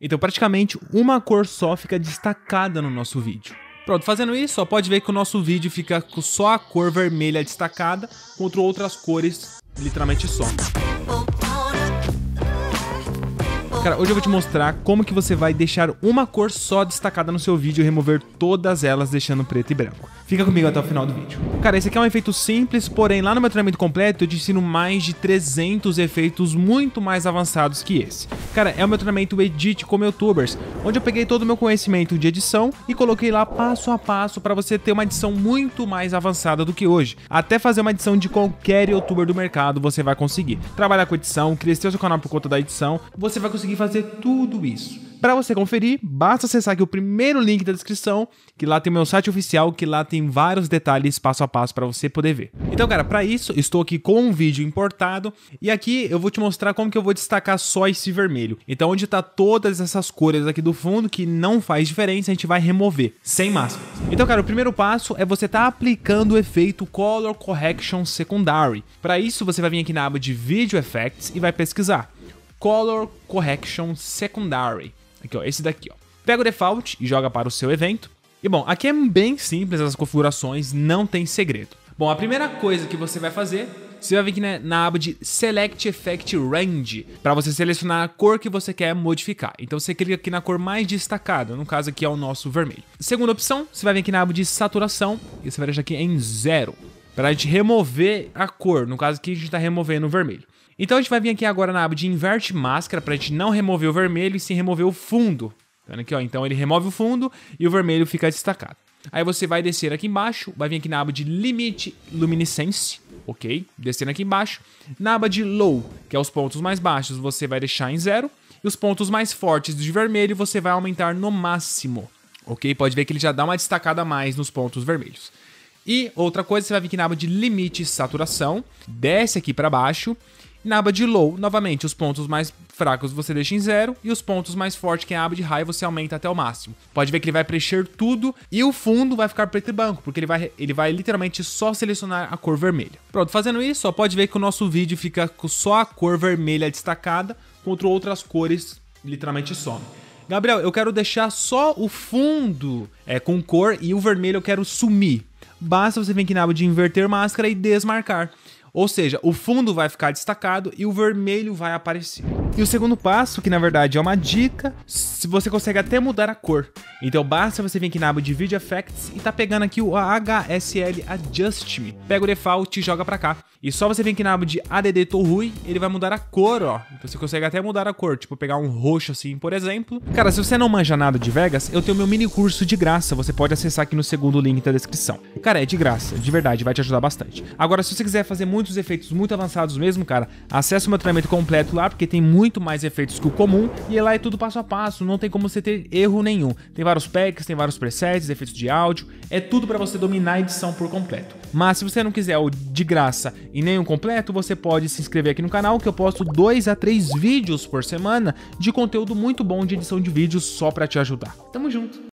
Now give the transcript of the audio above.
Então praticamente uma cor só fica destacada no nosso vídeo. Pronto, fazendo isso, só pode ver que o nosso vídeo fica com só a cor vermelha destacada contra outras cores literalmente só. Cara, hoje eu vou te mostrar como que você vai deixar uma cor só destacada no seu vídeo e remover todas elas deixando preto e branco. Fica comigo até o final do vídeo. Cara, esse aqui é um efeito simples, porém lá no meu treinamento completo eu te ensino mais de 300 efeitos muito mais avançados que esse. Cara, é o meu treinamento Edit como Youtubers, onde eu peguei todo o meu conhecimento de edição e coloquei lá passo a passo para você ter uma edição muito mais avançada do que hoje. Até fazer uma edição de qualquer Youtuber do mercado você vai conseguir. Trabalhar com edição, crescer o seu canal por conta da edição, você vai conseguir fazer tudo isso. Para você conferir, basta acessar aqui o primeiro link da descrição, que lá tem meu site oficial, que lá tem vários detalhes passo a passo para você poder ver. Então, cara, para isso, estou aqui com um vídeo importado e aqui eu vou te mostrar como que eu vou destacar só esse vermelho. Então, onde tá todas essas cores aqui do fundo que não faz diferença, a gente vai remover, sem máscara. Então, cara, o primeiro passo é você tá aplicando o efeito Color Correction Secondary. Para isso, você vai vir aqui na aba de Video Effects e vai pesquisar Color Correction Secondary. Aqui, ó, esse daqui, ó. Pega o default e joga para o seu evento. E bom, aqui é bem simples as configurações, não tem segredo. Bom, a primeira coisa que você vai fazer, você vai vir aqui na, na aba de Select Effect Range, para você selecionar a cor que você quer modificar. Então você clica aqui na cor mais destacada, no caso aqui é o nosso vermelho. Segunda opção, você vai vir aqui na aba de Saturação, e você vai deixar aqui em zero, para a gente remover a cor, no caso aqui a gente está removendo o vermelho. Então a gente vai vir aqui agora na aba de inverte máscara para a gente não remover o vermelho e sim remover o fundo. Tá aqui, ó. Então ele remove o fundo e o vermelho fica destacado. Aí você vai descer aqui embaixo, vai vir aqui na aba de Limit Luminescence, ok? Descendo aqui embaixo. Na aba de Low, que é os pontos mais baixos, você vai deixar em zero. E os pontos mais fortes de vermelho você vai aumentar no máximo, ok? Pode ver que ele já dá uma destacada a mais nos pontos vermelhos. E outra coisa, você vai vir aqui na aba de Limite Saturação, desce aqui para baixo na aba de Low, novamente, os pontos mais fracos você deixa em zero e os pontos mais fortes, que é a aba de High, você aumenta até o máximo. Pode ver que ele vai preencher tudo e o fundo vai ficar preto e branco, porque ele vai, ele vai literalmente só selecionar a cor vermelha. Pronto, fazendo isso, ó, pode ver que o nosso vídeo fica com só a cor vermelha destacada, contra outras cores literalmente some. Gabriel, eu quero deixar só o fundo é, com cor e o vermelho eu quero sumir. Basta você vir aqui na aba de inverter máscara e desmarcar. Ou seja, o fundo vai ficar destacado e o vermelho vai aparecer. E o segundo passo, que na verdade é uma dica, se você consegue até mudar a cor. Então basta você vir aqui na aba de Video Effects e tá pegando aqui o HSL Adjust Me. Pega o default e joga pra cá. E só você vir aqui na aba de ADD Torrui, ele vai mudar a cor, ó. Então você consegue até mudar a cor, tipo pegar um roxo assim, por exemplo. Cara, se você não manja nada de Vegas, eu tenho meu mini curso de graça, você pode acessar aqui no segundo link da descrição. Cara, é de graça, de verdade, vai te ajudar bastante. Agora, se você quiser fazer muitos efeitos muito avançados mesmo, cara, acessa o meu treinamento completo lá, porque tem muito mais efeitos que o comum, e lá é tudo passo a passo, não tem como você ter erro nenhum. Tem vários packs, tem vários presets, efeitos de áudio, é tudo para você dominar a edição por completo. Mas se você não quiser o de graça e nem um completo, você pode se inscrever aqui no canal que eu posto 2 a 3 vídeos por semana de conteúdo muito bom de edição de vídeos só para te ajudar. Tamo junto!